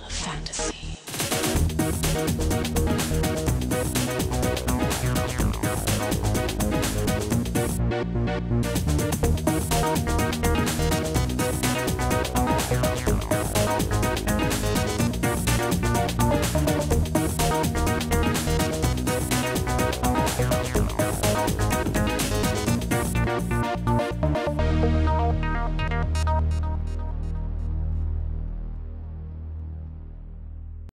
Fantasy.